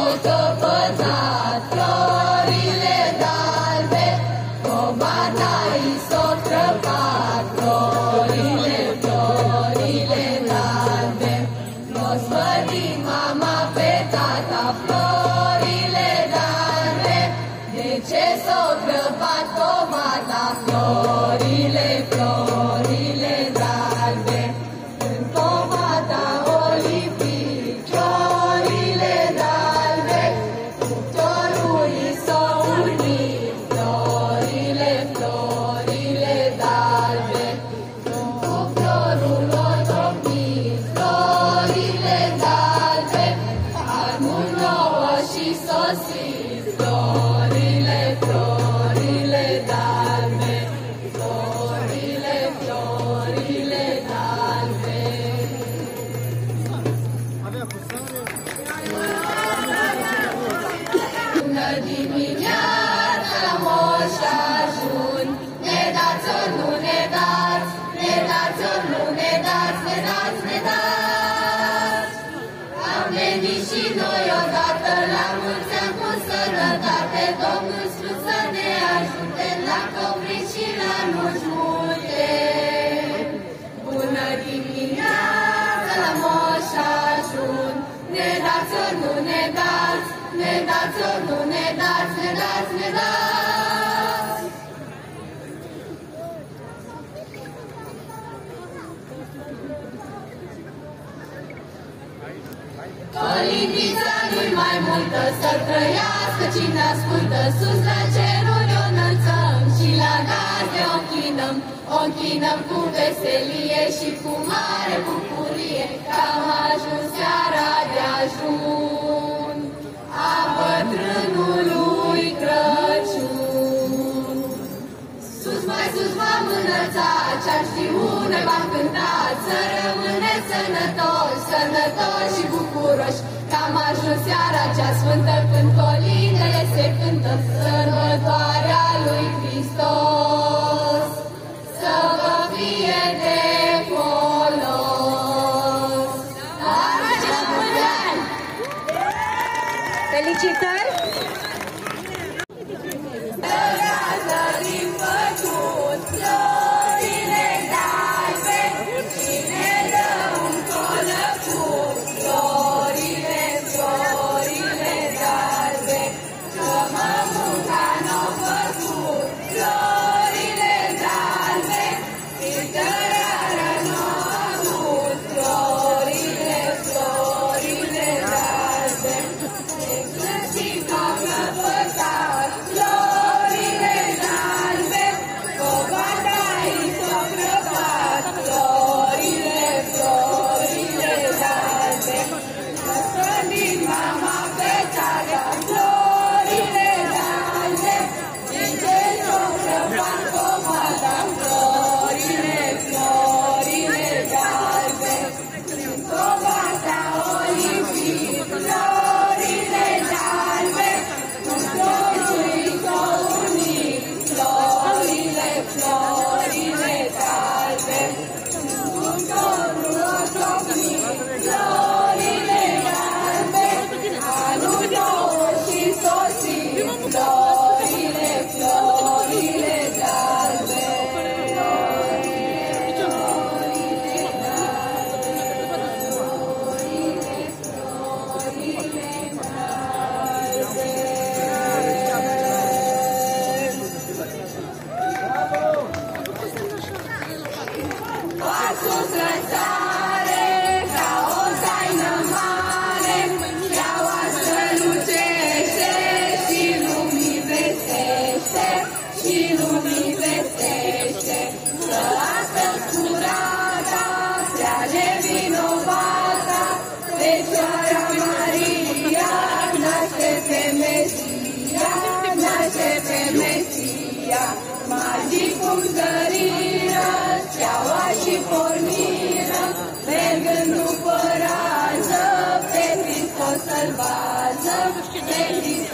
go veni și noi odată la mulți Colindița nu mai multă, să trăiască cine ascultă, sus la ceruri o înălțăm și la gaze, o chinăm, o chinăm cu veselie și cu mare bucurie, că am ajuns seara de ajuns. am ajuns seara cea sfântă când colindele se cântă sărbătoarea lui Hristos. Să vă fie de folos! Felicitări!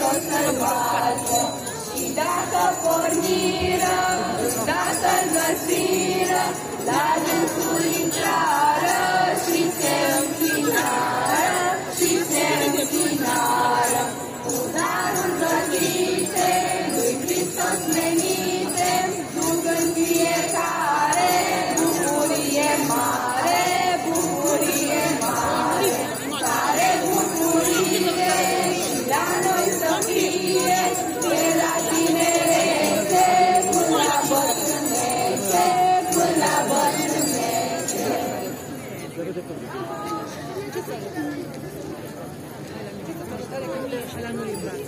tot să bată. Și dacă porniră, mândrie, de la tinerețe până la bătrânețe, până la bătrânețe. La noi în braț.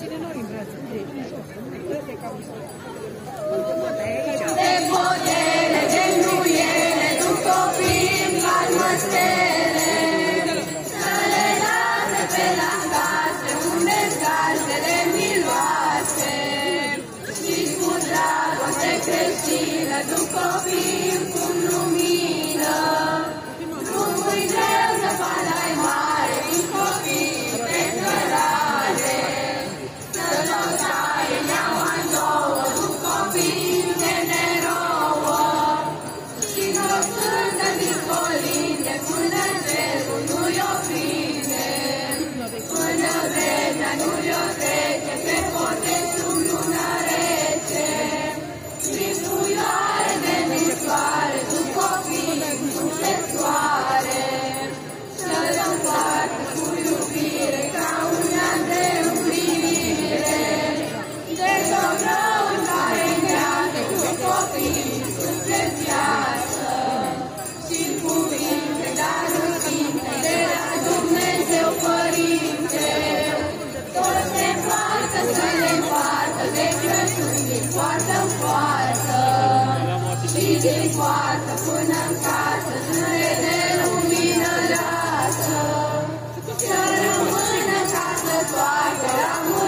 Cine noi în braț? Trei, nu știu. Dă-te ca un do povo și poartă până în casă, zile de lumină lasă. Să rămână ca să toartă la mână.